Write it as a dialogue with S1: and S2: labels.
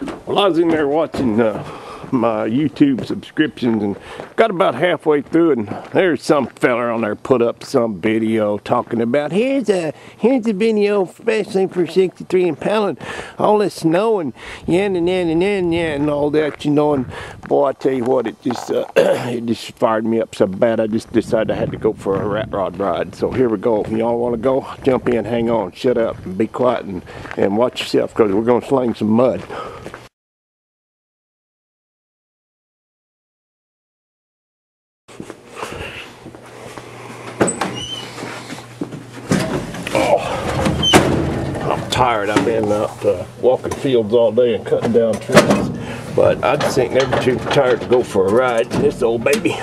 S1: Well, I was in there watching uh, my YouTube subscriptions and got about halfway through and there's some fella on there put up some video talking about here's a here's a video especially for 63 impaling all this snow and yeah and yeah and yeah and and all that you know and boy I tell you what it just uh, it just fired me up so bad I just decided I had to go for a rat rod ride. So here we go. Y'all want to go jump in hang on shut up and be quiet and, and watch yourself because we're going to sling some mud tired. I've been out uh, walking fields all day and cutting down trees. But I just ain't never too tired to go for a ride in this old baby.